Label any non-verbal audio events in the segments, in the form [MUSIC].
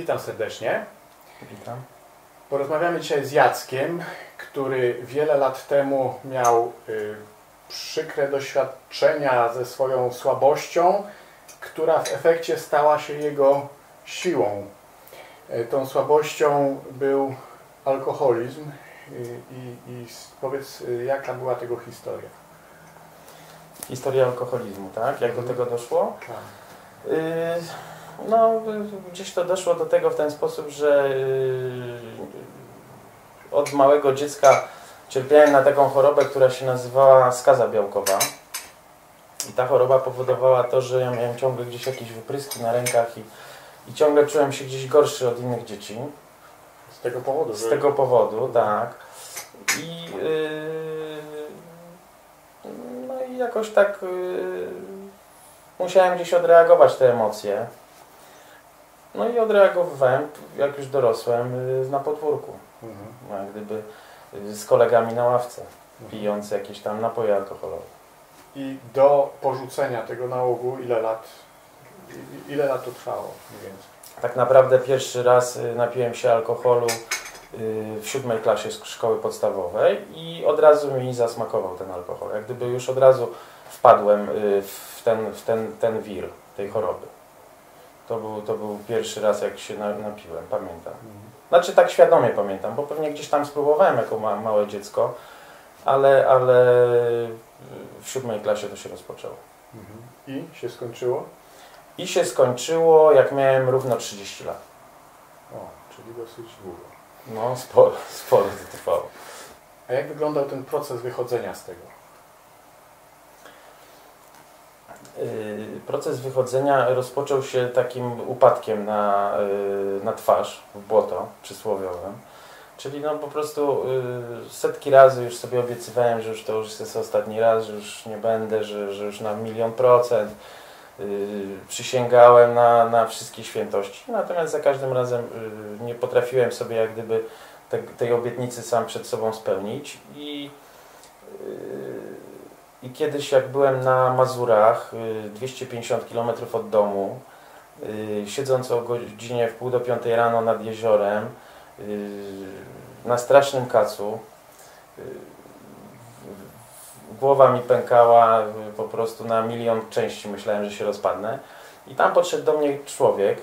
Witam serdecznie. Witam. Porozmawiamy dzisiaj z Jackiem, który wiele lat temu miał y, przykre doświadczenia ze swoją słabością, która w efekcie stała się jego siłą. Y, tą słabością był alkoholizm y, i, i powiedz, y, jaka była tego historia? Historia alkoholizmu, tak? Jak do Mhm. tego doszło? Tak. Yy, no, y, gdzieś to doszło do tego w ten sposób, że yy, od małego dziecka cierpiałem na taką chorobę, która się nazywała skaza białkowa. I ta choroba powodowała to, że ja miałem ciągle gdzieś jakieś wypryski na rękach i, i ciągle czułem się gdzieś gorszy od innych dzieci. Z tego powodu, Z że tego powodu, tak. I yy, no i jakoś tak yy, musiałem gdzieś odreagować te emocje. No i odreagowywałem, jak już dorosłem, yy, na podwórku. Mhm. No, Jak gdyby yy, z kolegami na ławce, Mhm. pijąc jakieś tam napoje alkoholowe. I do porzucenia tego nałogu ile lat, ile lat to trwało mniej więcej? Tak naprawdę pierwszy raz y, napiłem się alkoholu y, w siódmej klasie szkoły podstawowej i od razu mi zasmakował ten alkohol. Jak gdyby już od razu wpadłem y, w ten, w ten, ten wir tej choroby. To był, to był pierwszy raz, jak się na, napiłem, pamiętam. Znaczy tak świadomie pamiętam, bo pewnie gdzieś tam spróbowałem jako ma, małe dziecko, ale, ale w siódmej klasie to się rozpoczęło. Mhm. I się skończyło? I się skończyło, jak miałem równo 30 lat. O, czyli dosyć długo. No, sporo, sporo to trwało. A jak wyglądał ten proces wychodzenia z tego? Yy, Proces wychodzenia rozpoczął się takim upadkiem na, yy, na twarz, w błoto przysłowiowym. Czyli no po prostu yy, setki razy już sobie obiecywałem, że już to już jest ostatni raz, że już nie będę, że, że już na milion procent. Przysięgałem na, na wszystkie świętości, natomiast za każdym razem nie potrafiłem sobie jak gdyby te, tej obietnicy sam przed sobą spełnić i i kiedyś jak byłem na Mazurach, y, 250 km od domu, y, siedząc o godzinie w pół do piątej rano nad jeziorem, y, na strasznym kacu, y, głowa mi pękała y, po prostu na milion części, myślałem, że się rozpadnę. I tam podszedł do mnie człowiek,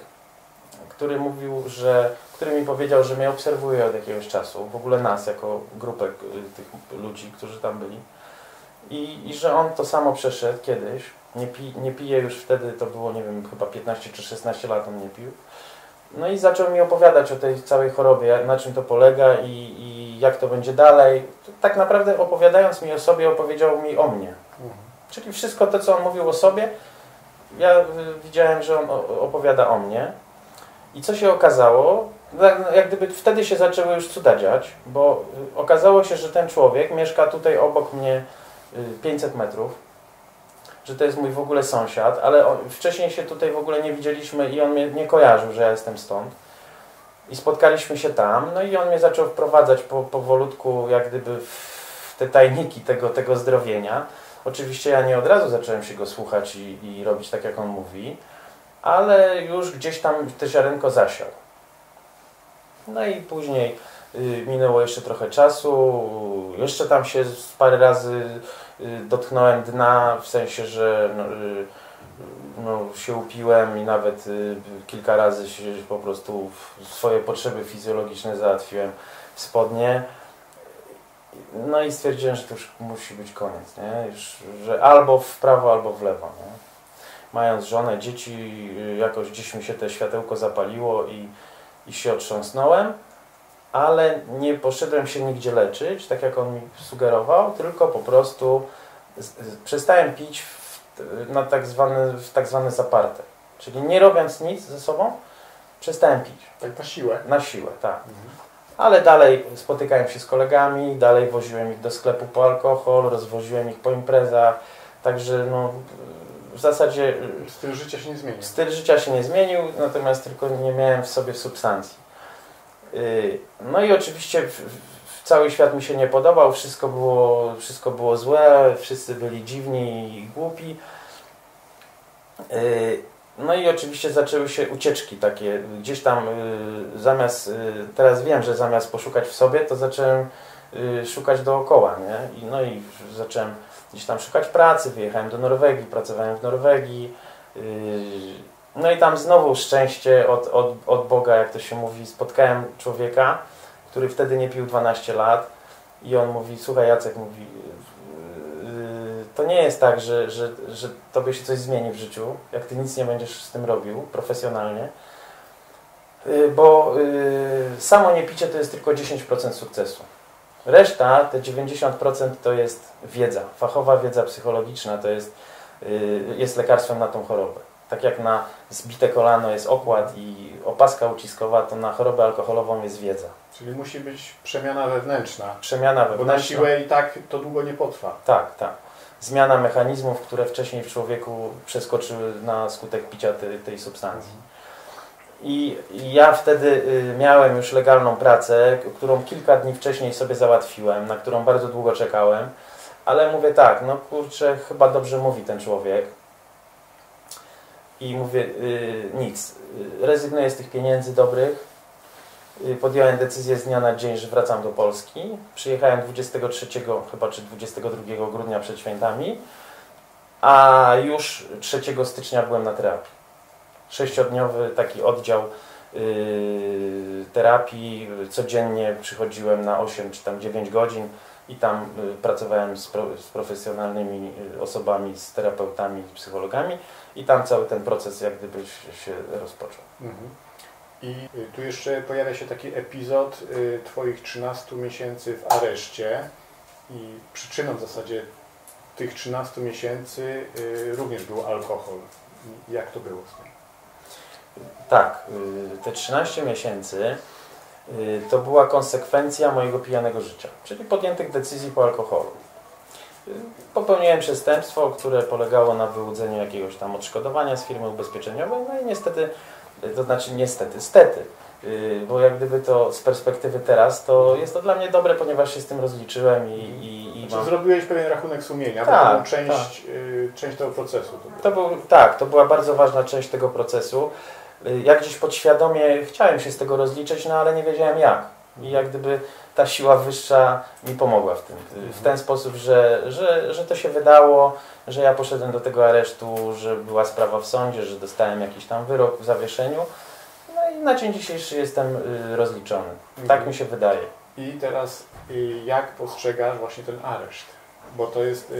który mówił, że, który mi powiedział, że mnie obserwuje od jakiegoś czasu, w ogóle nas jako grupę y, tych ludzi, którzy tam byli. I, I że on to samo przeszedł kiedyś. Nie, pi, nie pije już wtedy, to było, nie wiem, chyba 15 czy 16 lat on nie pił. No i zaczął mi opowiadać o tej całej chorobie, na czym to polega i, i jak to będzie dalej. Tak naprawdę opowiadając mi o sobie, opowiedział mi o mnie. Mhm. Czyli wszystko to, co on mówił o sobie, ja y, widziałem, że on opowiada o mnie. I co się okazało? Na- Jak gdyby wtedy się zaczęły już cuda dziać, bo y, okazało się, że ten człowiek mieszka tutaj obok mnie 500 metrów, że to jest mój w ogóle sąsiad, ale on, wcześniej się tutaj w ogóle nie widzieliśmy i on mnie nie kojarzył, że ja jestem stąd. I spotkaliśmy się tam, no i on mnie zaczął wprowadzać po, powolutku, jak gdyby w te tajniki tego, tego zdrowienia. Oczywiście ja nie od razu zacząłem się go słuchać i, i robić tak, jak on mówi, ale już gdzieś tam te ziarenko zasiał. No i później y, minęło jeszcze trochę czasu, jeszcze tam się parę razy y, dotknąłem dna, w sensie, że no, y, no, się upiłem i nawet y, kilka razy się po prostu swoje potrzeby fizjologiczne załatwiłem w spodnie. No i stwierdziłem, że to już musi być koniec, nie? Już, że albo w prawo, albo w lewo. Nie? Mając żonę, dzieci, jakoś gdzieś mi się te światełko zapaliło i, i się otrząsnąłem, ale nie poszedłem się nigdzie leczyć, tak jak on mi sugerował, tylko po prostu przestałem pić w, na tak zwane, w tak zwane zaparte. Czyli nie robiąc nic ze sobą, przestałem pić. Tak na siłę? Na siłę, tak. Mhm. Ale dalej spotykałem się z kolegami, dalej woziłem ich do sklepu po alkohol, rozwoziłem ich po imprezach, także no, w zasadzie Styl życia się nie zmienia. styl życia się nie zmienił, natomiast tylko nie miałem w sobie substancji. Yy, No i oczywiście cały świat mi się nie podobał, wszystko było, wszystko było złe, wszyscy byli dziwni i głupi. Yy, no i oczywiście zaczęły się ucieczki takie. Gdzieś tam y, zamiast, y, teraz wiem, że zamiast poszukać w sobie, to zacząłem y, szukać dookoła, nie? No i zacząłem gdzieś tam szukać pracy, wyjechałem do Norwegii, pracowałem w Norwegii. No i tam znowu szczęście od, od, od Boga, jak to się mówi, spotkałem człowieka, który wtedy nie pił 12 lat i on mówi, słuchaj Jacek, mówi, yy, to nie jest tak, że, że, że tobie się coś zmieni w życiu, jak ty nic nie będziesz z tym robił profesjonalnie, Yy, bo yy, samo niepicie to jest tylko 10% sukcesu. Reszta, te 90% to jest wiedza, fachowa wiedza psychologiczna, to jest, jest lekarstwem na tą chorobę. Tak jak na zbite kolano jest okład i opaska uciskowa, to na chorobę alkoholową jest wiedza. Czyli musi być przemiana wewnętrzna. Przemiana Bo na wewnętrzna. siłę i tak to długo nie potrwa. Tak, tak. Zmiana mechanizmów, które wcześniej w człowieku przeskoczyły na skutek picia tej, tej substancji. I ja wtedy y, miałem już legalną pracę, którą kilka dni wcześniej sobie załatwiłem, na którą bardzo długo czekałem, ale mówię tak, no kurczę, chyba dobrze mówi ten człowiek. I mówię, y, nic, y, rezygnuję z tych pieniędzy dobrych. Y, Podjąłem decyzję z dnia na dzień, że wracam do Polski. Przyjechałem 23 chyba czy 22 grudnia przed świętami, a już 3 stycznia byłem na terapii. Sześciodniowy taki oddział y, terapii. Codziennie przychodziłem na 8 czy tam 9 godzin i tam y, pracowałem z, pro, z profesjonalnymi y, osobami, z terapeutami, psychologami i tam cały ten proces jak gdyby się- rozpoczął. Mhm. I y, tu jeszcze pojawia się taki epizod Twoich 13 miesięcy w areszcie i przyczyną w zasadzie tych 13 miesięcy również był alkohol. Jak to było z tym? Tak, te 13 miesięcy to była konsekwencja mojego pijanego życia, czyli podjętych decyzji po alkoholu. Y, Popełniłem przestępstwo, które polegało na wyłudzeniu jakiegoś tam odszkodowania z firmy ubezpieczeniowej, no i niestety, y, to znaczy niestety, stety, y, bo jak gdyby to z perspektywy teraz, to jest to dla mnie dobre, ponieważ się z tym rozliczyłem i, i, i Znaczy, mam... zrobiłeś pewien rachunek sumienia, Tak, bo to był część, y, część tego procesu. To. To był, tak, to była bardzo ważna część tego procesu. Y, Ja gdzieś podświadomie chciałem się z tego rozliczyć, no ale nie wiedziałem jak. I jak gdyby ta siła wyższa mi pomogła w tym. Y, W ten sposób, że, że, że to się wydało, że ja poszedłem do tego aresztu, że była sprawa w sądzie, że dostałem jakiś tam wyrok w zawieszeniu. No i na dzień dzisiejszy jestem y, rozliczony. Tak mi się wydaje. I teraz y, jak postrzegasz właśnie ten areszt? Bo to jest,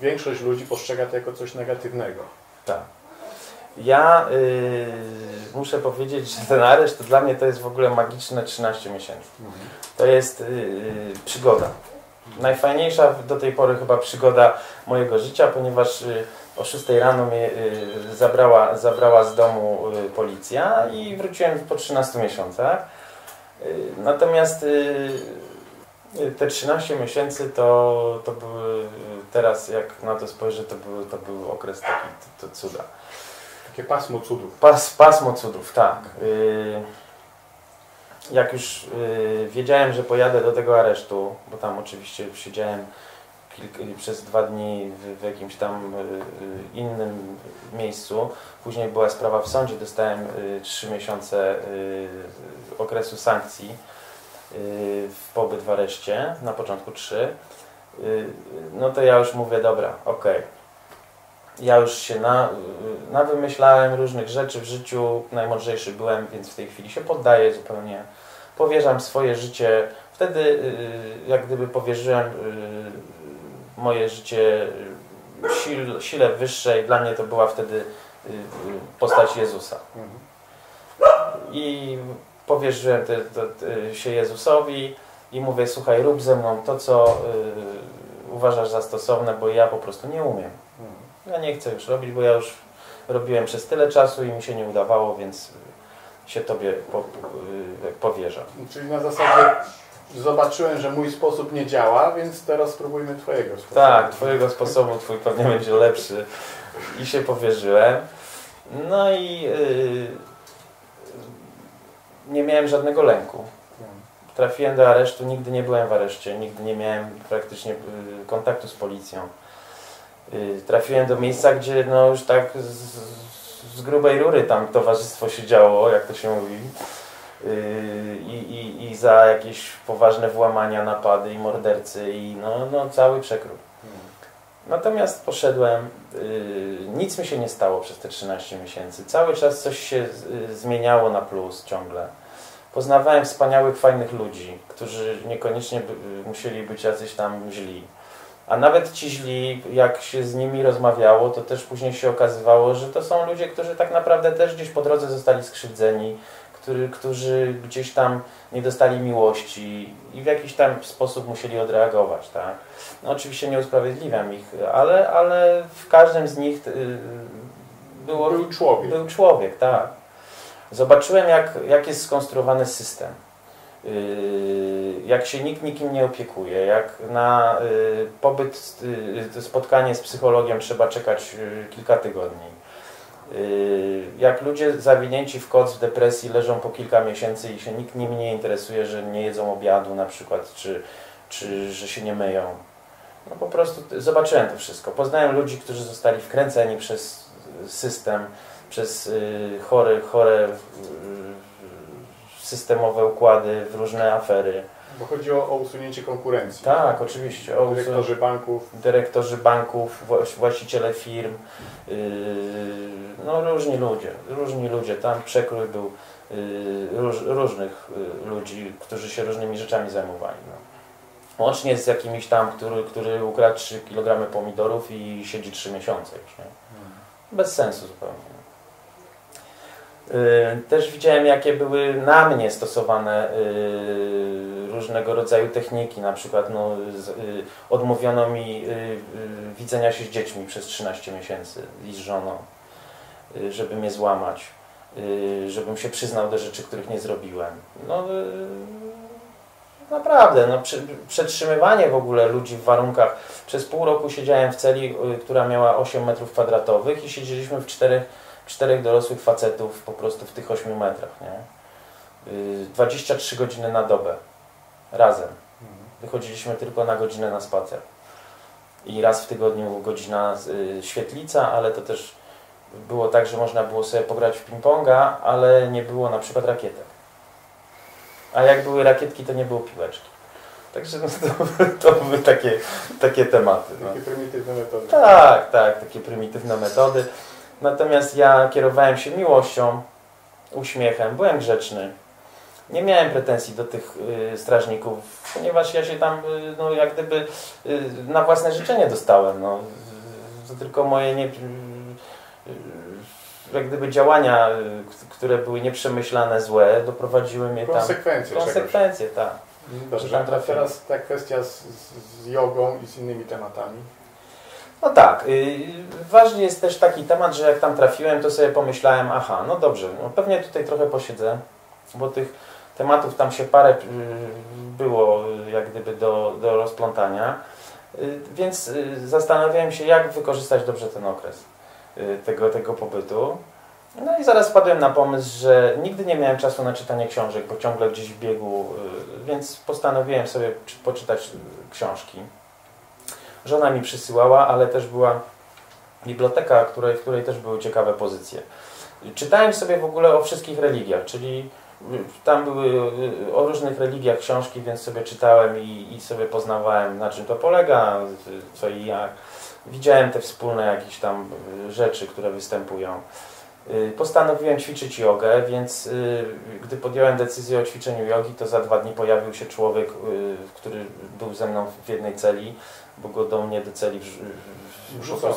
większość ludzi postrzega to jako coś negatywnego. Tak. Ja y, muszę powiedzieć, że ten areszt to dla mnie to jest w ogóle magiczne 13 miesięcy. To jest y, przygoda. Najfajniejsza do tej pory chyba przygoda mojego życia, ponieważ y, o 6 rano mnie zabrała, zabrała z domu policja i wróciłem po 13 miesiącach. Natomiast te 13 miesięcy to, to były, teraz jak na to spojrzę, to był, to był okres taki to, to cuda. Takie pasmo cudów. Pas, pasmo cudów, tak. Y, Jak już y, wiedziałem, że pojadę do tego aresztu, bo tam oczywiście siedziałem kilk, przez dwa dni w, w jakimś tam y, y, innym miejscu. Później była sprawa w sądzie, dostałem y, trzy miesiące y, okresu sankcji w pobyt w areszcie, na początku trzy. No to ja już mówię, dobra, okej. Ja już się na, na wymyślałem różnych rzeczy w życiu, najmądrzejszy byłem, więc w tej chwili się poddaję zupełnie. Powierzam swoje życie. Wtedy y, jak gdyby powierzyłem y, moje życie y, sil, sile wyższej. Dla mnie to była wtedy postać Jezusa. I powierzyłem te, te, te, się Jezusowi i mówię, słuchaj, rób ze mną to, co uważasz za stosowne, bo ja po prostu nie umiem. Ja nie chcę już robić, bo ja już robiłem przez tyle czasu i mi się nie udawało, więc się Tobie po, y, powierzam. Czyli na zasadzie zobaczyłem, że mój sposób nie działa, więc teraz spróbujmy Twojego sposobu. Tak, Twojego sposobu, Twój pewnie będzie lepszy i się powierzyłem. No i y, nie miałem żadnego lęku. Trafiłem do aresztu, nigdy nie byłem w areszcie, nigdy nie miałem praktycznie y, kontaktu z policją. Y, Trafiłem do miejsca, gdzie no już tak z, z, grubej rury tam towarzystwo się działo, jak to się mówi. Yy, I, i, i za jakieś poważne włamania, napady i mordercy i no, no cały przekrój. Natomiast poszedłem, yy, nic mi się nie stało przez te 13 miesięcy. Cały czas coś się zmieniało na plus ciągle. Poznawałem wspaniałych, fajnych ludzi, którzy niekoniecznie musieli być jacyś tam źli. A nawet ci źli, jak się z nimi rozmawiało, to też później się okazywało, że to są ludzie, którzy tak naprawdę też gdzieś po drodze zostali skrzywdzeni, który, którzy gdzieś tam nie dostali miłości i w jakiś tam sposób musieli odreagować. Tak? No, oczywiście nie usprawiedliwiam ich, ale, ale w każdym z nich y, było, Był człowiek. był człowiek. Tak. Zobaczyłem, jak, jak jest skonstruowany system. Y, Jak się nikt nikim nie opiekuje, jak na y, pobyt, y, spotkanie z psychologiem trzeba czekać kilka tygodni. Jak ludzie zawinięci w koc w depresji leżą po kilka miesięcy i się nikt nimi nie interesuje, że nie jedzą obiadu na przykład, czy, czy że się nie myją. No po prostu zobaczyłem to wszystko. Poznałem ludzi, którzy zostali wkręceni przez system, przez y, chore, systemowe układy w różne afery. Bo chodzi o, o usunięcie konkurencji. Tak, oczywiście. O, Dyrektorzy banków. dyrektorzy banków, wła- właściciele firm, yy, no różni ludzie, różni ludzie. Tam przekrój był yy, róż, różnych yy, ludzi, którzy się różnymi rzeczami zajmowali. No. Łącznie z jakimiś tam, który, który ukradł 3 kg pomidorów i siedzi 3 miesiące już. Nie? Bez sensu zupełnie. Yy, Też widziałem, jakie były na mnie stosowane yy, różnego rodzaju techniki. Na przykład no, yy, odmówiono mi widzenia się z dziećmi przez 13 miesięcy i z żoną, żeby mnie złamać, żebym się przyznał do rzeczy, których nie zrobiłem. No, naprawdę, no, przetrzymywanie w ogóle ludzi w warunkach. Przez pół roku siedziałem w celi, która miała 8 metrów kwadratowych i siedzieliśmy w czterech czterech dorosłych facetów po prostu w tych 8 metrach, nie? Yy, 23 godziny na dobę. Razem. Wychodziliśmy tylko na godzinę na spacer. I raz w tygodniu godzina y, świetlica, ale to też było tak, że można było sobie pograć w ping-ponga, ale nie było na przykład rakietek. A jak były rakietki, to nie było piłeczki. Także no, to, [LAUGHS] to były takie, takie tematy. No. Takie prymitywne metody. Tak, tak, takie prymitywne metody. Natomiast ja kierowałem się miłością, uśmiechem, byłem grzeczny. Nie miałem pretensji do tych y, strażników, ponieważ ja się tam, y, no, jak gdyby y, na własne życzenie dostałem. No. To tylko moje nie, y, y, jak gdyby działania, y, które były nieprzemyślane, złe, doprowadziły mnie tam. Konsekwencje. Konsekwencje, tak. Dobrze, a teraz ta kwestia z, z, z jogą i z innymi tematami. No tak, y, ważny jest też taki temat, że jak tam trafiłem, to sobie pomyślałem, aha, no dobrze, no pewnie tutaj trochę posiedzę, bo tych tematów tam się parę y, było y, jak gdyby do, do rozplątania, więc zastanawiałem się, jak wykorzystać dobrze ten okres tego, tego pobytu. No i zaraz wpadłem na pomysł, że nigdy nie miałem czasu na czytanie książek, bo ciągle gdzieś w biegu, więc postanowiłem sobie czy- poczytać książki. Żona mi przysyłała, ale też była biblioteka, której, w której też były ciekawe pozycje. Czytałem sobie w ogóle o wszystkich religiach, czyli y, tam były y, o różnych religiach książki, więc sobie czytałem i, i sobie poznawałem na czym to polega, y, co i jak. Widziałem te wspólne jakieś tam rzeczy, które występują. Postanowiłem ćwiczyć jogę, więc gdy podjąłem decyzję o ćwiczeniu jogi, to za dwa dni pojawił się człowiek, który był ze mną w jednej celi, bo go do mnie do celi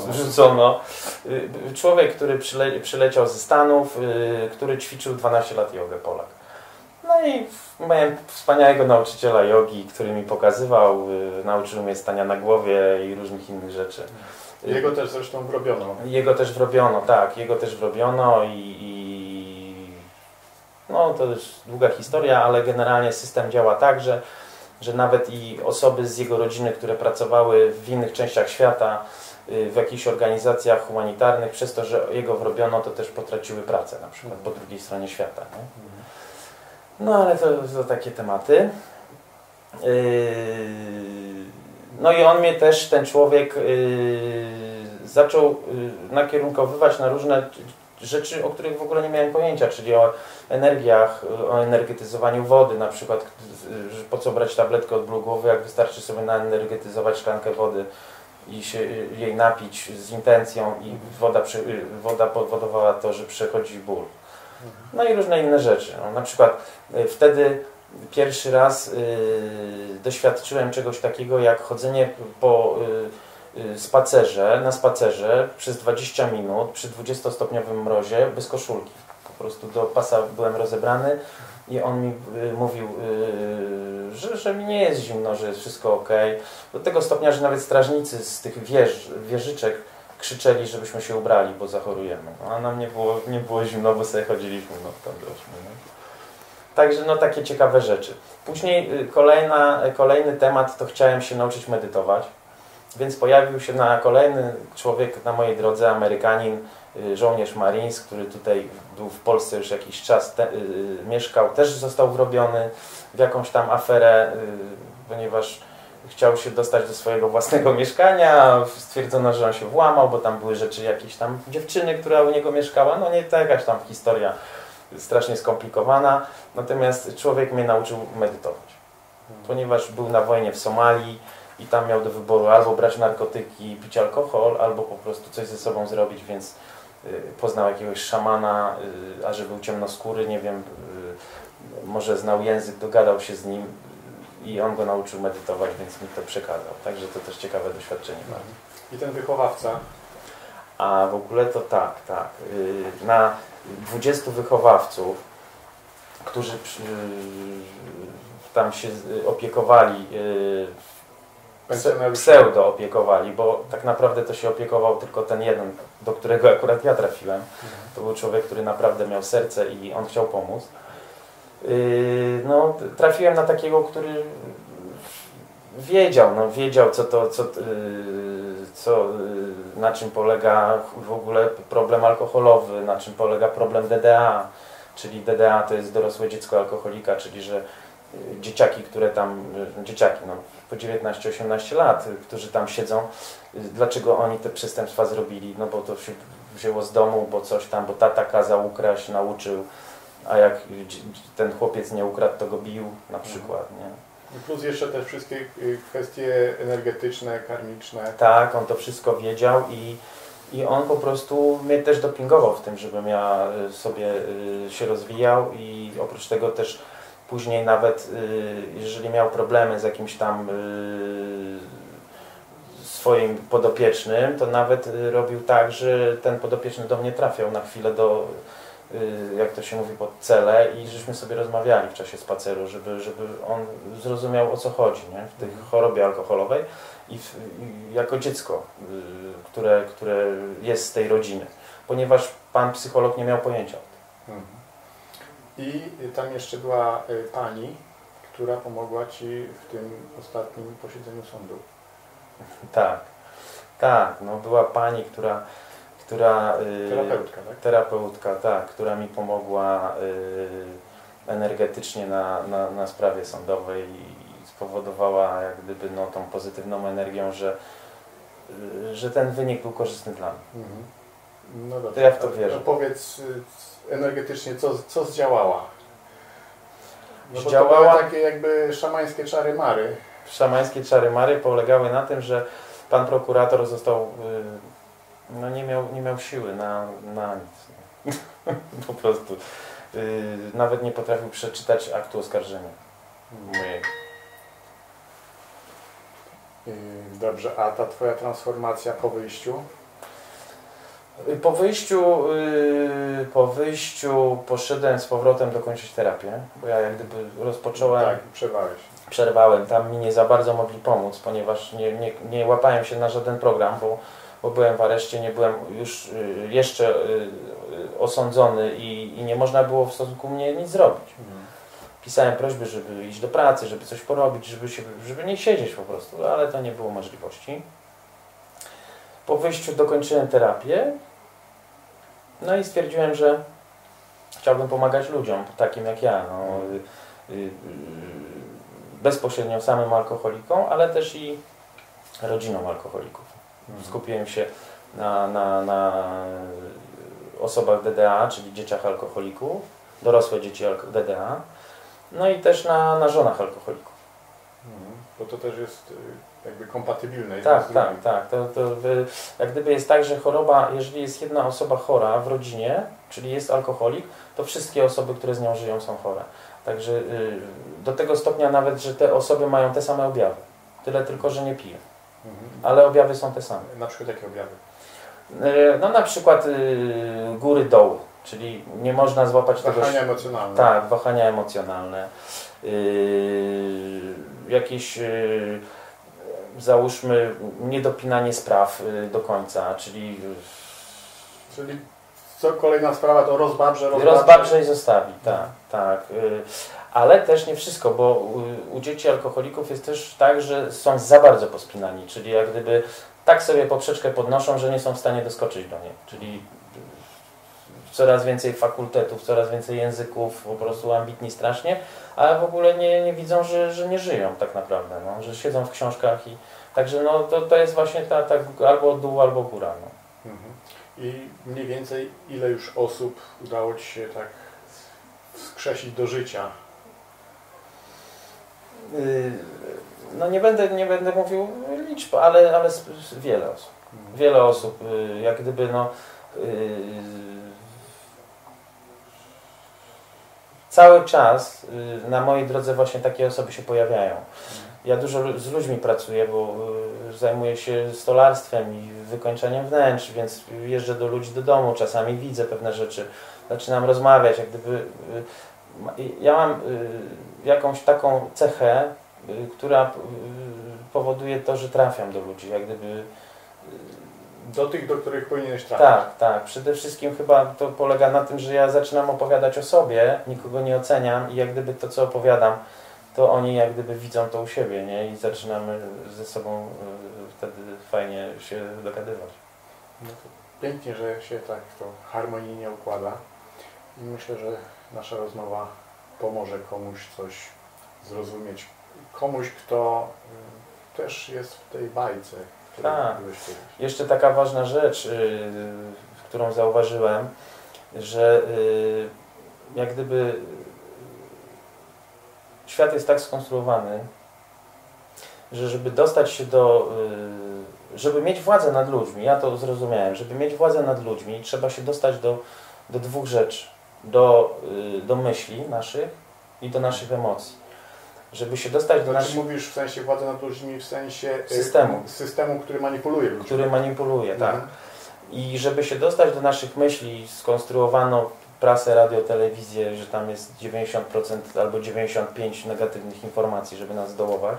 Wrzucono. Y, Człowiek, który przyle, przyleciał ze Stanów, y, który ćwiczył 12 lat jogę, Polak. No i miałem wspaniałego nauczyciela jogi, który mi pokazywał, y, nauczył mnie stania na głowie i różnych innych rzeczy. Jego też zresztą wrobiono. jego też wrobiono, tak, jego też wrobiono i, i no to już długa historia, ale generalnie system działa tak, że, że nawet i osoby z jego rodziny, które pracowały w innych częściach świata, y, w jakichś organizacjach humanitarnych, przez to, że jego wrobiono, to też potraciły pracę na przykład po drugiej stronie świata. Nie? No ale to, to takie tematy. Yy, No i on mnie też, ten człowiek, yy, zaczął nakierunkowywać na różne rzeczy, o których w ogóle nie miałem pojęcia, czyli o energiach, o energetyzowaniu wody, na przykład po co brać tabletkę od ból głowy, jak wystarczy sobie naenergetyzować szklankę wody i się jej napić z intencją i woda, woda powodowała to, że przechodzi ból. No i różne inne rzeczy. No, na przykład y, wtedy pierwszy raz y, doświadczyłem czegoś takiego jak chodzenie po y spacerze, na spacerze przez 20 minut przy 20-stopniowym mrozie bez koszulki. Po prostu do pasa byłem rozebrany i on mi y, mówił, y, że, że mi nie jest zimno, że jest wszystko ok. Do tego stopnia, że nawet strażnicy z tych wież, wieżyczek krzyczeli, żebyśmy się ubrali, bo zachorujemy. No, a nam nie było, nie było zimno, bo sobie chodziliśmy, no tam doszliśmy. No. Także no takie ciekawe rzeczy. Później y, kolejna, kolejny temat to chciałem się nauczyć medytować. Więc pojawił się na kolejny człowiek na mojej drodze, Amerykanin, y, żołnierz Marines, który tutaj był w Polsce już jakiś czas te, y, mieszkał, też został wrobiony w jakąś tam aferę, ponieważ chciał się dostać do swojego własnego mieszkania, stwierdzono, że on się włamał, bo tam były rzeczy jakieś tam dziewczyny, która u niego mieszkała, no nie to jakaś tam historia strasznie skomplikowana, natomiast człowiek mnie nauczył medytować, ponieważ był na wojnie w Somalii i tam miał do wyboru albo brać narkotyki, pić alkohol, albo po prostu coś ze sobą zrobić, więc y, poznał jakiegoś szamana, y, a że był ciemnoskóry, nie wiem, y, może znał język, dogadał się z nim, i on go nauczył medytować, więc mi to przekazał. Także to też ciekawe doświadczenie. No. I ten wychowawca? A w ogóle to tak, tak. Na 20 wychowawców, którzy tam się opiekowali, pseudo opiekowali, bo tak naprawdę to się opiekował tylko ten jeden, do którego akurat ja trafiłem. Mhm. To był człowiek, który naprawdę miał serce i on chciał pomóc. Yy, no, trafiłem na takiego, który wiedział, no, wiedział co to, co, yy, co, yy, na czym polega w ogóle problem alkoholowy, na czym polega problem DDA, czyli DDA to jest dorosłe dziecko alkoholika, czyli że dzieciaki, które tam, dzieciaki, no, po 19-18 lat, którzy tam siedzą, dlaczego oni te przestępstwa zrobili? No bo to się wzięło z domu, bo coś tam, bo tata kazał ukraść, nauczył, a jak ten chłopiec nie ukradł, to go bił na przykład, nie? Plus jeszcze te wszystkie y, kwestie energetyczne, karmiczne. Tak, on to wszystko wiedział i, i on po prostu mnie też dopingował w tym, żebym ja y, sobie y, się rozwijał i oprócz tego też później nawet jeżeli miał problemy z jakimś tam swoim podopiecznym, to nawet robił tak, że ten podopieczny do mnie trafiał na chwilę do Y, jak to się mówi, pod cele i żeśmy sobie rozmawiali w czasie spaceru, żeby, żeby on zrozumiał o co chodzi nie? w tej mhm. chorobie alkoholowej i, w, i jako dziecko, y, które, które jest z tej rodziny, ponieważ pan psycholog nie miał pojęcia o tym. I tam jeszcze była y, pani, która pomogła Ci w tym ostatnim posiedzeniu sądu. [LAUGHS] Tak, tak, no była pani, która która... Y, terapeutka, tak? Terapeutka, tak, która mi pomogła y, energetycznie na, na, na sprawie sądowej i spowodowała jak gdyby no, tą pozytywną energią, że, y, że ten wynik był korzystny dla mnie. Mhm. No dobrze. To ja w to wierzę. Powiedz energetycznie, co, co zdziałała? No Zdziałała... to były takie jakby szamańskie czary-mary. Szamańskie czary-mary polegały na tym, że pan prokurator został no nie miał, nie miał siły na, na nic. [LAUGHS] po prostu. Yy, nawet nie potrafił przeczytać aktu oskarżenia mojego. Dobrze, a ta Twoja transformacja po wyjściu? Y, po wyjściu, yy, po wyjściu poszedłem z powrotem dokończyć terapię, bo ja jak gdyby rozpocząłem... Tak, przerwałeś. Przerwałem, tam mi nie za bardzo mogli pomóc, ponieważ nie, nie, nie łapałem się na żaden program, bo bo byłem w areszcie, nie byłem już y, jeszcze y, y, osądzony i, i nie można było w stosunku mnie nic zrobić. Mhm. Pisałem prośby, żeby iść do pracy, żeby coś porobić, żeby, się, żeby nie siedzieć po prostu, ale to nie było możliwości. Po wyjściu dokończyłem terapię, no i stwierdziłem, że chciałbym pomagać ludziom, takim jak ja, no, bezpośrednio samym alkoholikom, ale też i rodzinom alkoholików. Skupiłem się na, na, na osobach DDA, czyli dzieciach alkoholików, dorosłe dzieci DDA, no i też na, na żonach alkoholików. Mhm. Bo to też jest y, jakby kompatybilne. Tak, tak, tak. To, to wy, jak gdyby jest tak, że choroba, jeżeli jest jedna osoba chora w rodzinie, czyli jest alkoholik, to wszystkie osoby, które z nią żyją są chore. Także y, do tego stopnia nawet, że te osoby mają te same objawy. Tyle tylko, że nie piją. Mhm. Ale objawy są te same. Na przykład jakie objawy? Y, No na przykład y, góry dołu, czyli nie można złapać tego... Wahania emocjonalne. Tak, wahania emocjonalne. Jakieś załóżmy niedopinanie spraw yy, do końca, czyli Czyli co kolejna sprawa to rozbabrze, rozbabrze. rozbabrze i zostawi, tak, tak. Yy, ale też nie wszystko, bo u dzieci alkoholików jest też tak, że są za bardzo pospinani, czyli jak gdyby tak sobie poprzeczkę podnoszą, że nie są w stanie doskoczyć do niej, czyli coraz więcej fakultetów, coraz więcej języków, po prostu ambitni strasznie, ale w ogóle nie, nie widzą, że, że nie żyją tak naprawdę, no, że siedzą w książkach i także no, to, to jest właśnie ta, ta albo dół, albo góra. No. Mhm. I mniej więcej ile już osób udało Ci się tak wskrzesić do życia? Yy, No nie będę, nie będę mówił liczb, ale, ale wiele osób. Mhm. Wiele osób, yy, jak gdyby no yy, cały czas yy, na mojej drodze właśnie takie osoby się pojawiają. Ja dużo z ludźmi pracuję, bo y, zajmuję się stolarstwem i wykończeniem wnętrz, więc jeżdżę do ludzi do domu, czasami widzę pewne rzeczy, zaczynam rozmawiać, jak gdyby... y, y, Ja mam y, jakąś taką cechę, y, która y, powoduje to, że trafiam do ludzi, jak gdyby... Do tych, do których powinieneś trafić. Tak, tak. Przede wszystkim chyba to polega na tym, że ja zaczynam opowiadać o sobie, nikogo nie oceniam i jak gdyby to, co opowiadam, to oni jak gdyby widzą to u siebie, nie? I zaczynamy ze sobą y, wtedy fajnie się dogadywać. No pięknie, że się tak to harmonijnie układa. I myślę, że nasza rozmowa pomoże komuś coś zrozumieć. Komuś, kto y, też jest w tej bajce, Tak. Jeszcze taka ważna rzecz, y, którą zauważyłem, że y, jak gdyby świat jest tak skonstruowany, że żeby dostać się do, y, żeby mieć władzę nad ludźmi, ja to zrozumiałem, żeby mieć władzę nad ludźmi, trzeba się dostać do, do dwóch rzeczy. Do, y, do myśli naszych i do naszych emocji. Żeby się dostać do Znaczy naszych mówisz w sensie władzy nad ludźmi, w sensie y, Systemu. systemu, który manipuluje ludźmi. który manipuluje, tak. Mhm. I żeby się dostać do naszych myśli, skonstruowano prasę, radio, telewizję, że tam jest 90% albo 95% negatywnych informacji, żeby nas dołować.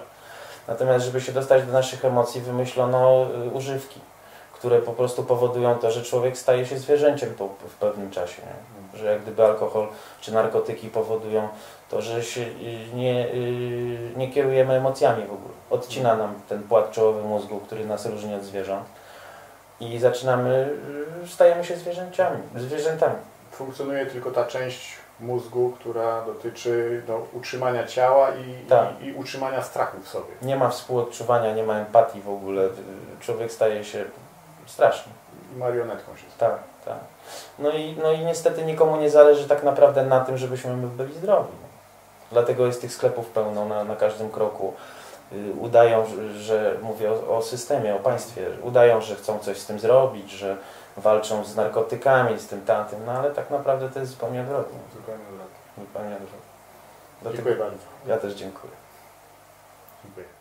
Natomiast, żeby się dostać do naszych emocji, wymyślono y, używki, które po prostu powodują to, że człowiek staje się zwierzęciem po, w pewnym czasie. Nie? Że jak gdyby alkohol czy narkotyki powodują to, że się y, nie, y, nie kierujemy emocjami w ogóle. Odcina nam ten płat czołowy mózgu, który nas różni od zwierząt i zaczynamy, y, stajemy się zwierzęciami, zwierzętami. Funkcjonuje tylko ta część mózgu, która dotyczy no, utrzymania ciała i, Tak. i, i utrzymania strachu w sobie. Nie ma współodczuwania, nie ma empatii w ogóle. Człowiek staje się straszny. I marionetką się staje. Tak, tak. No i, no i niestety nikomu nie zależy tak naprawdę na tym, żebyśmy my byli zdrowi. Dlatego jest tych sklepów pełno na, na każdym kroku. Y, Udają, że, mówię o, o systemie, o państwie, udają, że chcą coś z tym zrobić, że walczą z narkotykami, z tym tamtym, no ale tak naprawdę to jest zupełnie odwrotnie. Zupełnie odwrotnie. Zupełnie odwrotnie. Dziękuję bardzo. ja też dziękuję. Dziękuję.